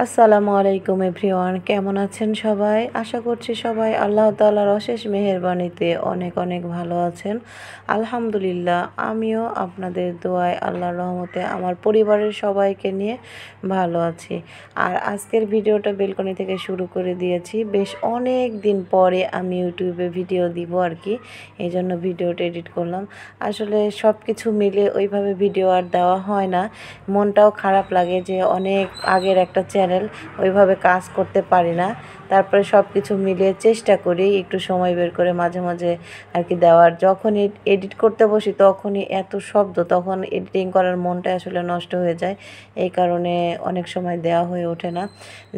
আসসালামু আলাইকুম এভরিওয়ান, কেমন আছেন সবাই? আশা করছি সবাই আল্লাহ তালার অশেষ মেহরবানিতে অনেক অনেক ভালো আছেন। আলহামদুলিল্লাহ, আমিও আপনাদের দোয়ায় আল্লাহর রহমতে আমার পরিবারের সবাইকে নিয়ে ভালো আছি। আর আজকের ভিডিওটা বেলকনি থেকে শুরু করে দিয়েছি। বেশ অনেক দিন পরে আমি ইউটিউবে ভিডিও দিব আর কি, এই জন্য ভিডিওটা এডিট করলাম। আসলে সব কিছু মিলে ওইভাবে ভিডিও আর দেওয়া হয় না। মনটাও খারাপ লাগে যে অনেক আগের একটা চ্যানেল ওইভাবে কাজ করতে পারি না। তারপরে সব কিছু মিলিয়ে চেষ্টা করি একটু সময় বের করে মাঝে মাঝে আর কি দেওয়ার। যখন এডিট করতে বসি তখনই এত শব্দ, তখন এডিটিং করার মনটা আসলে নষ্ট হয়ে যায়। এই কারণে অনেক সময় দেওয়া হয়ে ওঠে না।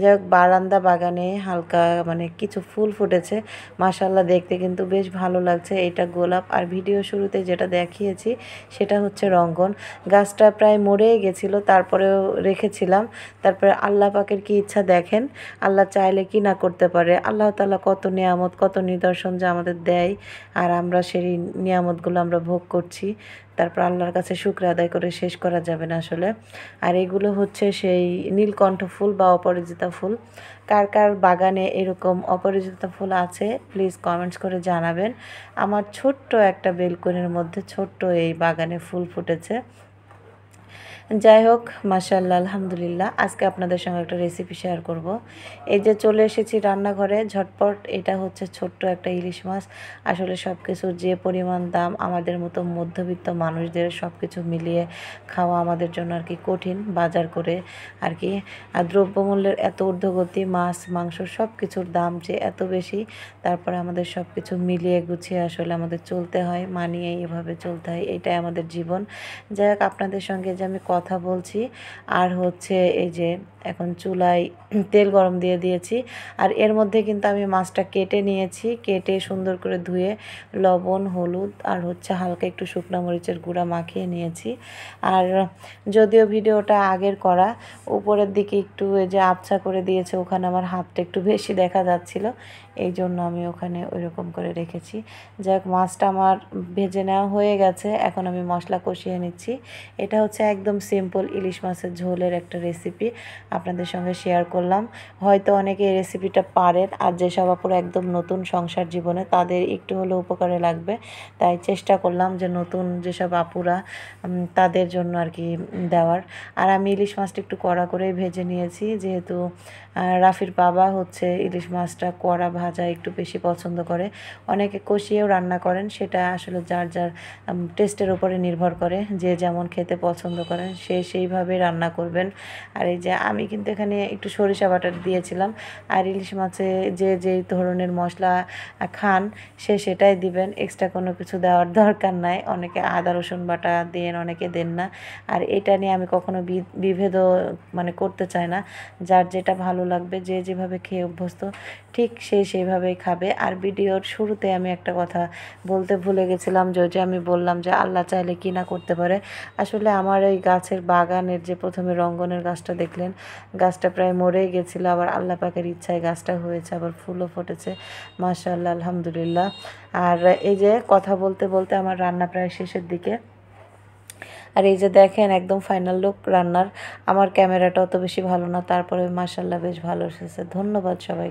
যাই হোক, বারান্দা বাগানে হালকা মানে কিছু ফুল ফুটেছে। মাসাল্লাহ দেখতে কিন্তু বেশ ভালো লাগছে। এটা গোলাপ। আর ভিডিও শুরুতে যেটা দেখিয়েছি সেটা হচ্ছে রঙ্গন। গাছটা প্রায় মরেই গেছিল, তারপরেও রেখেছিলাম। তারপরে আল্লাহ পাকের কি ইচ্ছা দেখেন? আল্লাহ চাইলে কি না করতে পারে? আল্লাহ তালা কত নিয়ামত, কত নিদর্শন যে আমাদের দেয় আর আমরা সেই নিয়ামতগুলো আমরা ভোগ করছি। তারপর আল্লাহর কাছে শুক্র আদায় করে শেষ করা যাবে না আসলে। আর এগুলো হচ্ছে সেই নীলকণ্ঠ ফুল বা অপরাজিতা ফুল। কার কার বাগানে এরকম অপরাজিতা ফুল আছে প্লিজ কমেন্টস করে জানাবেন। আমার ছোট্ট একটা বেলকনির মধ্যে ছোট্ট এই বাগানে ফুল ফুটেছে। যাই হোক মাসাল্লাহ আলহামদুলিল্লাহ। আজকে আপনাদের সঙ্গে একটা রেসিপি শেয়ার করব। এই যে চলে এসেছি রান্নাঘরে, ঝটপট। এটা হচ্ছে ছোট্ট একটা ইলিশ মাছ। আসলে সব কিছু যে পরিমাণ দাম, আমাদের মতো মধ্যবিত্ত মানুষদের সব কিছু মিলিয়ে খাওয়া আমাদের জন্য আর কি কঠিন, বাজার করে আর কি। আর দ্রব্যমূল্যের এত ঊর্ধ্বগতি, মাছ, মাংস সব কিছুর দাম যে এত বেশি, তারপরে আমাদের সব কিছু মিলিয়ে গুছিয়ে আসলে আমাদের চলতে হয়, মানিয়ে এভাবে চলতে হয়, এটাই আমাদের জীবন। যাই হোক, আপনাদের সঙ্গে আমি কথা বলছি। আর হচ্ছে এই যে এখন চুলায় তেল গরম দিয়ে দিয়েছি। আর এর মধ্যে কিন্তু আমি মাছটা কেটে নিয়েছি। কেটে সুন্দর করে ধুয়ে লবণ, হলুদ আর হচ্ছে হালকা একটু শুকনো মরিচের গুঁড়া মাখিয়ে নিয়েছি। আর যদিও ভিডিওটা আগের করা, উপরের দিকে একটু এই যে আবছা করে দিয়েছে, ওখানে আমার হাতটা একটু বেশি দেখা যাচ্ছিল। এই জন্য আমি ওখানে ওই রকম করে রেখেছি। যাক, মাছটা আমার ভেজে নেওয়া হয়ে গেছে। এখন আমি মশলা কষিয়ে নিচ্ছি। এটা হচ্ছে একদম সিম্পল ইলিশ মাছের ঝোলের একটা রেসিপি আপনাদের সঙ্গে শেয়ার করলাম। হয়তো অনেকে এই রেসিপিটা পারেন, আর যেসব আপুর একদম নতুন সংসার জীবনে, তাদের একটু হলেও উপকারে লাগবে। তাই চেষ্টা করলাম যে নতুন যেসব আপুরা তাদের জন্য আর কি দেওয়ার। আর আমি ইলিশ মাছটা একটু কড়া করে ভেজে নিয়েছি, যেহেতু রাফির বাবা হচ্ছে ইলিশ মাছটা কড়া ভাজা একটু বেশি পছন্দ করে। অনেকে কষিয়েও রান্না করেন, সেটা আসলে যার যার টেস্টের উপরে নির্ভর করে, যে যেমন খেতে পছন্দ করেন, সে সেইভাবে রান্না করবেন। আর এই যে আমি কিন্তু এখানে একটু সরিষা বাটার দিয়েছিলাম, আর ইলিশ মাছে যে যেই ধরনের মশলা খান, সে সেটাই দিবেন। এক্সট্রা কোনো কিছু দেওয়ার দরকার নাই। অনেকে আদা, রসুন বাটা দেন, অনেকে দেন না। আর এটা নিয়ে আমি কখনো বিভেদও মানে করতে চাই না। যার যেটা ভালো লাগবে, যে যেভাবে খেয়ে অভ্যস্ত, ঠিক সে সেইভাবেই খাবে। আর ভিডিওর শুরুতে আমি একটা কথা বলতে ভুলে গেছিলাম যে আমি বললাম যে আল্লাহ চাইলে কি না করতে পারে। আসলে আমার এই গাছের বাগানের যে প্রথমে রঙ্গনের গাছটা দেখলেন, গাছটা প্রায় মরেই গেছিল, আবার আল্লাহ পাকের ইচ্ছায় গাছটা হয়েছে, আবার ফুলও ফুটেছে মাশাল্লাহ আলহামদুলিল্লাহ। আর এই যে কথা বলতে বলতে আমার রান্না প্রায় শেষের দিকে। আর এই যে দেখেন, একদম ফাইনাল লুক রান্নার, আমার ক্যামেরাটা অত বেশি ভালো না, তারপরে মাসাল্লাহ বেশ ভালো এসেছে। ধন্যবাদ সবাই